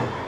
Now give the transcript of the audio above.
you.